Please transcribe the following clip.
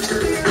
Cheers.